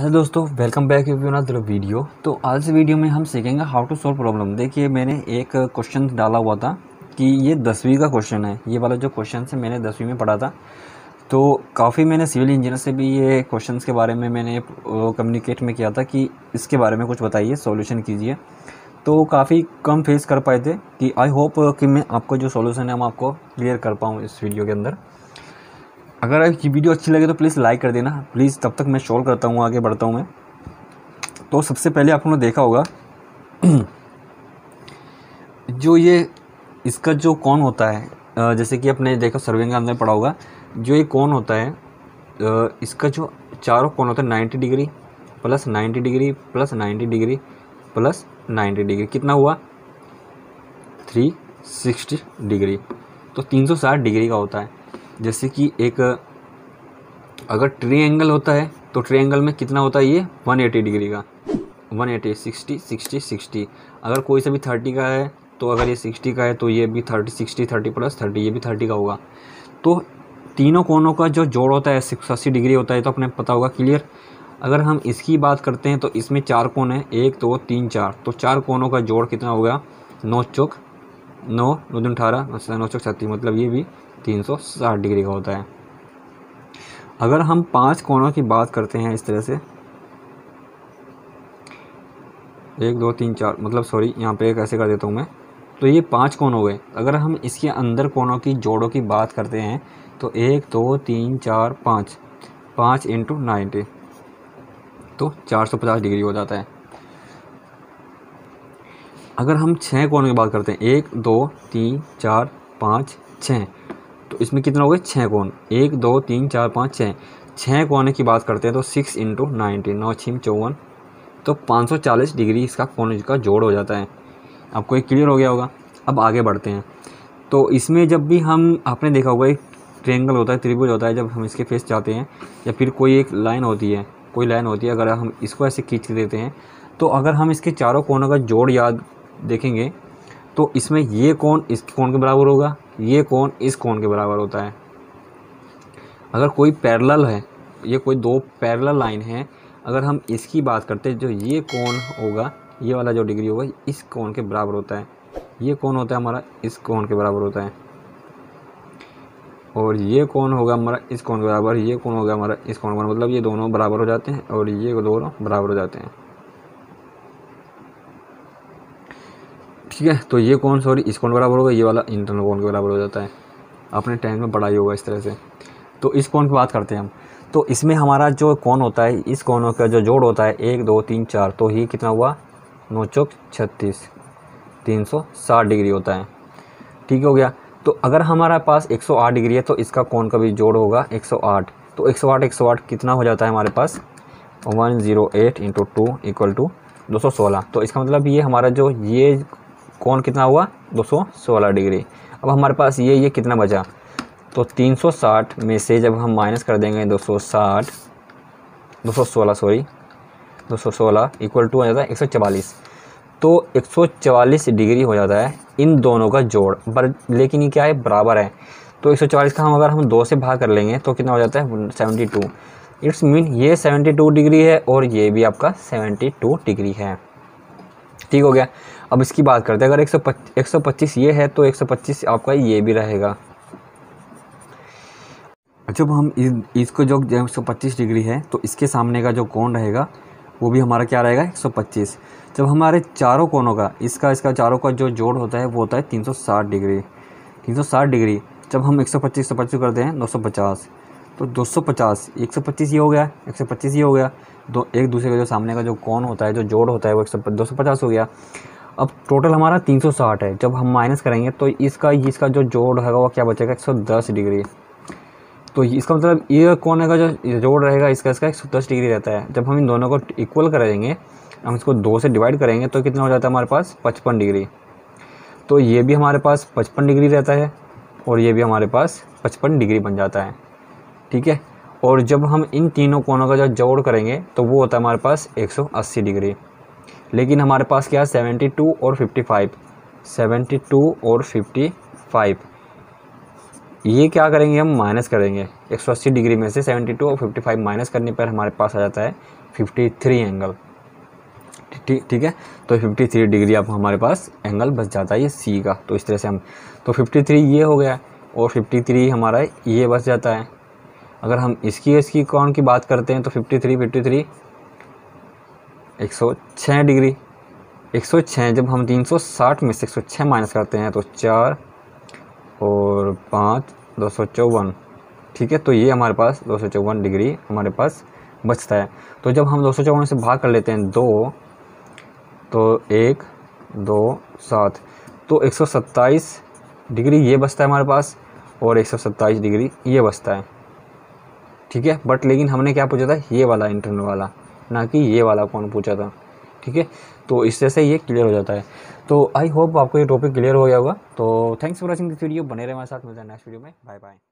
Hello दोस्तों welcome back you another video तो आज इस वीडियो में हम सीखेंगे हाउ टू सॉल्व प्रॉब्लम देखिए, मैंने एक क्वेश्चन डाला हुआ था कि ये दसवीं का क्वेश्चन है। ये वाला जो क्वेश्चन है मैंने दसवीं में पढ़ा था। तो काफ़ी मैंने सिविल इंजीनियर से भी ये क्वेश्चन के बारे में मैंने कम्युनिकेट में किया था कि इसके बारे में कुछ बताइए सोल्यूशन कीजिए। तो काफ़ी कम फेस कर पाए थे कि आई होप कि मैं आपको जो सोल्यूशन है, हम आपको क्लियर कर पाऊँ इस वीडियो के अंदर। अगर ये वीडियो अच्छी लगे तो प्लीज़ लाइक कर देना। प्लीज़ तब तक मैं शोर करता हूँ, आगे बढ़ता हूँ मैं। तो सबसे पहले आप लोगों ने देखा होगा, जो ये, इसका जो कौन होता है जैसे कि आपने देखो सर्वे के अंदर पढ़ा होगा, जो ये कौन होता है इसका जो चारों कौन होता है ninety degree plus ninety degree plus ninety degree plus ninety degree. कितना हुआ? Three sixty degree. तो तीन सौ साठ डिग्री का होता है। जैसे कि एक अगर ट्री एंगल होता है तो ट्री एंगल में कितना होता है ये? 180 डिग्री का। 180 60 60 60 अगर कोई सा भी 30 का है तो अगर ये 60 का है तो ये भी 30 60 30 प्लस 30 ये भी 30 का होगा। तो तीनों कोनों का जो जोड़ होता है सिक्स अस्सी डिग्री होता है तो अपने पता होगा क्लियर अगर हम इसकी बात करते हैं तो इसमें चार कोन है एक दो तो, तीन चार। तो चार कोनों का जोड़ कितना होगा? नौ चौक नौ नौ दिन अठारह नौ चौक छत्तीस मतलब ये भी तीन सौ साठ डिग्री का होता है। अगर हम पाँच कोणों की बात करते हैं इस तरह से, एक, दो, तीन, चार मतलब सॉरी यहाँ पे एक ऐसे कर देता हूँ मैं तो ये पाँच कोण हो गए। अगर हम इसके अंदर कोणों की जोड़ों की बात करते हैं तो एक, दो, तीन, चार, पाँच पाँच इंटू नाइन्टी तो चार सौ पचास डिग्री हो जाता है। अगर हम छः कोणों की बात करते हैं, एक, दो, तीन, चार, पाँच छः तो इसमें कितना हो? गया छः कोण एक, दो, तीन, चार, पाँच छः छः कोने की बात करते हैं तो सिक्स इंटू नाइनटीन नौ छिम चौवन। तो पाँच सौ चालीस डिग्री इसका कोण का जोड़ हो जाता है। आपको एक क्लियर हो गया होगा। अब आगे बढ़ते हैं। तो इसमें जब भी हम, आपने देखा होगा, एक ट्रेंगल होता है, त्रिभुज होता है, जब हम इसके फेस जाते हैं, या फिर कोई एक लाइन होती है, कोई लाइन होती है, अगर हम इसको ऐसे खींच के देते हैं तो अगर हम इसके चारों कोनों का जोड़ याद देखेंगे तो इसमें ये कौन इस कोण के बराबर होगा। ये कोण इस कोण के बराबर होता है। अगर कोई पैरेलल है, ये कोई दो पैरेलल लाइन है, अगर हम इसकी बात करते हैं, जो ये कोण होगा, ये वाला जो डिग्री होगा, इस कोण के बराबर होता है। ये कौन होता है हमारा इस कोण के बराबर होता है। और ये कौन होगा हमारा इस कोण के बराबर, ये कौन होगा हमारा इस कोण के मतलब ये दोनों बराबर हो जाते हैं और ये दोनों बराबर हो जाते हैं। ठीक है? तो ये कौन सॉरी इस कौन बराबर होगा? ये वाला इंटरनल कौन के बराबर हो जाता है? आपने टेंथ में पढ़ाई होगा इस तरह से। तो इस कौन की बात करते हैं हम। तो इसमें हमारा जो कौन होता है, इस कौनों का जो जोड़ होता है, एक, दो, तीन, चार तो ही कितना हुआ? नौ चौक छत्तीस। तीन सौ साठ डिग्री होता है। ठीक हो गया? तो अगर हमारा पास 108 डिग्री है तो इसका कौन का भी जोड़ होगा? 108 तो 108 108 कितना हो जाता है हमारे पास? 108 zero eight into two equal to दो तो इसका मतलब ये हमारा जो ये कौन कितना हुआ? 216 डिग्री। अब हमारे पास ये ये कितना बचा? तो 360 में से जब हम माइनस कर देंगे 260 216 सॉरी 216 इक्वल टू हो जाता है 144 तो 144 डिग्री हो जाता है इन दोनों का जोड़। पर लेकिन ये क्या है? बराबर है। तो 144 का हम अगर हम दो से भाग कर लेंगे तो कितना हो जाता है? 72 इट्स मीन ये 72 डिग्री है और ये भी आपका 72 डिग्री है। ठीक हो गया। अब इसकी बात करते हैं। अगर एक सौ पच्चीस ये है तो एक सौ पच्चीस आपका ये भी रहेगा। जब हम इस, इसको जो एक सौ पच्चीस डिग्री है तो इसके सामने का जो कोण रहेगा वो भी हमारा क्या रहेगा? एक सौ पच्चीस। जब हमारे चारों कोनों का इसका इसका चारों का जो जोड़ होता है वो होता है तीन सौ साठ डिग्री। तीन सौ साठ डिग्री। जब हम एक सौ पच्चीस सौ पच्चीस करते हैं दो सौ पचास। तो दो सौ पचास एक सौ पच्चीस ये हो गया एक सौ पच्चीस ये हो गया। दो एक दूसरे का जो सामने का जो कौन होता है जो जोड़ होता है वो एक सौ दो सौ पचास हो गया। अब टोटल हमारा तीन सौ साठ है। जब हम माइनस करेंगे तो इसका इसका जो जोड़ रहेगा, वो क्या बचेगा? एक सौ दस डिग्री। तो इसका मतलब ये कोने का जो जोड़ रहेगा, इसका इसका एक सौ दस डिग्री रहता है। जब हम इन दोनों को इक्वल करेंगे, हम इसको दो से डिवाइड करेंगे तो कितना हो जाता है हमारे पास? पचपन डिग्री। तो ये भी हमारे पास पचपन डिग्री रहता है, और ये भी हमारे पास पचपन डिग्री बन जाता है। ठीक है? और जब हम इन तीनों कोनों का जब जोड़ करेंगे तो वो होता है हमारे पास 180 डिग्री। लेकिन हमारे पास क्या है? 72 और 55 72 और 55 ये क्या करेंगे हम? माइनस करेंगे। 180 डिग्री में से 72 और 55 माइनस करने पर हमारे पास आ जाता है फिफ्टी थ्री एंगल। ठीक है? तो फिफ्टी थ्री डिग्री अब हमारे पास एंगल बच जाता है ये सी का। तो इस तरह से हम तो फिफ्टी थ्री ये हो गया और फिफ्टी थ्री हमारा ये बच जाता है। अगर हम इसकी इसकी कौन की बात करते हैं तो फिफ्टी थ्री फिफ्टी थ्री एक सौ छः डिग्री। एक सौ छः जब हम तीन सौ साठ में से एक सौ छः माइनस करते हैं तो चार और पाँच, दो सौ चौवन। ठीक है तो ये हमारे पास दो सौ चौवन डिग्री हमारे पास बचता है। तो जब हम दो सौ चौवन से भाग कर लेते हैं, दो तो एक, दो, सात। तो एक सौ सत्ताईस डिग्री ये बचता है हमारे पास, और एक सौ सत्ताईस डिग्री ये बचता है। ठीक है, बट लेकिन हमने क्या पूछा था? ये वाला, इंटरनल वाला। ना कि, ये वाला कौन पूछा था, ठीक है? तो इससे से ये क्लियर हो जाता है। तो आई होप आपको ये टॉपिक क्लियर हो गया होगा। तो thanks for watching this video बने रहे हमारे साथ, मिलते हैं नेक्स्ट वीडियो में। Bye bye